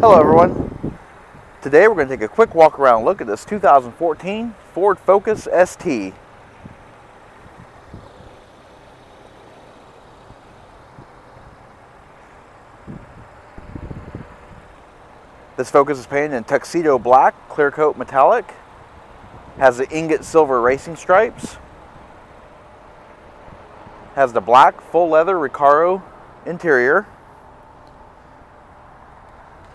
Hello everyone. Today we're going to take a quick walk around look at this 2014 Ford Focus ST. This Focus is painted in tuxedo black, clear coat metallic, has the ingot silver racing stripes, has the black full leather Recaro interior,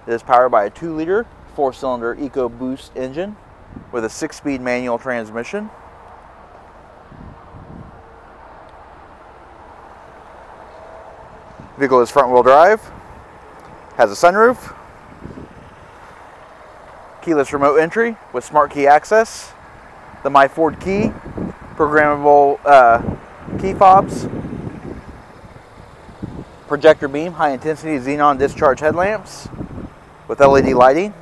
it is powered by a 2 liter 4 cylinder EcoBoost engine with a 6 speed manual transmission. Vehicle is front wheel drive, has a sunroof, keyless remote entry with smart key access, the My Ford key, programmable uh, key fobs, projector beam, high intensity xenon discharge headlamps, with LED lighting.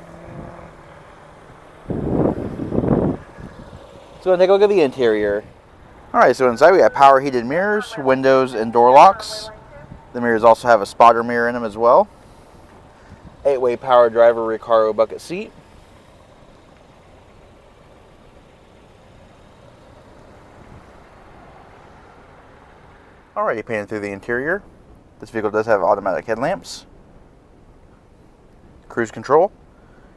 So we'll take a look at the interior. Alright, so inside we have power heated mirrors, windows, and door locks. The mirrors also have a spotter mirror in them as well. 8-way power driver Recaro bucket seat. Alrighty, painted through the interior. This vehicle does have automatic headlamps cruise control.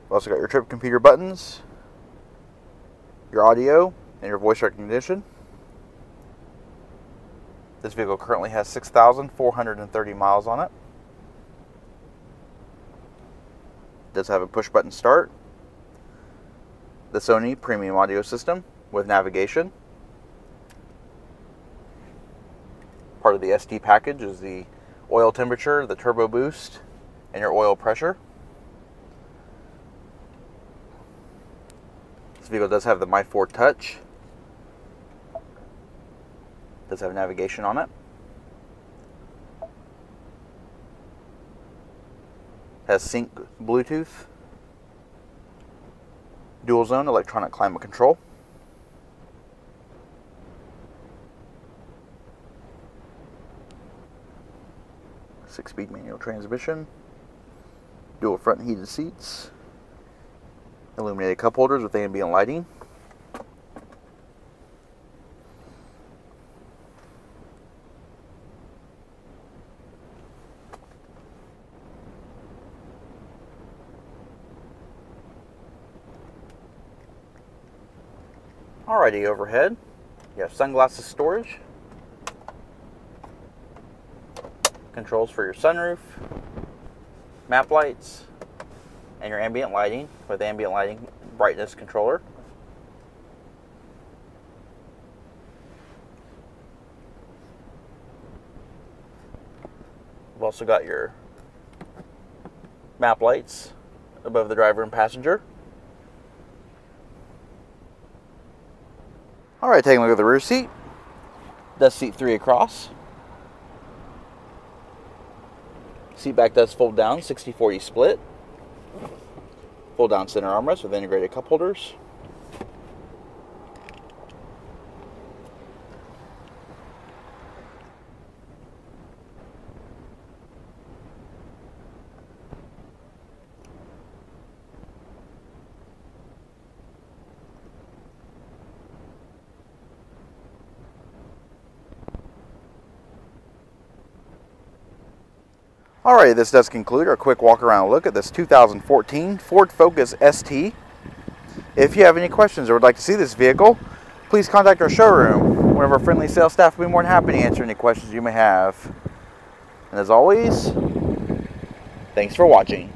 You've also got your trip computer buttons, your audio, and your voice recognition. This vehicle currently has 6,430 miles on it. it. Does have a push button start. The Sony premium audio system with navigation. Part of the ST package is the oil temperature, the turbo boost, and your oil pressure. This vehicle does have the My Ford Touch. Does have navigation on it. Has sync Bluetooth. Dual zone electronic climate control. Six speed manual transmission. Dual front heated seats illuminated cup holders with ambient lighting. Alrighty, overhead, you have sunglasses storage, controls for your sunroof, map lights, and your ambient lighting with ambient lighting brightness controller. We've also got your map lights above the driver and passenger. All right, taking a look at the rear seat. Does seat three across. Seat back does fold down, 60-40 split. Pull down center armrest with integrated cup holders. Alright, this does conclude our quick walk around look at this 2014 Ford Focus ST. If you have any questions or would like to see this vehicle, please contact our showroom. One of our friendly sales staff will be more than happy to answer any questions you may have. And as always, thanks for watching.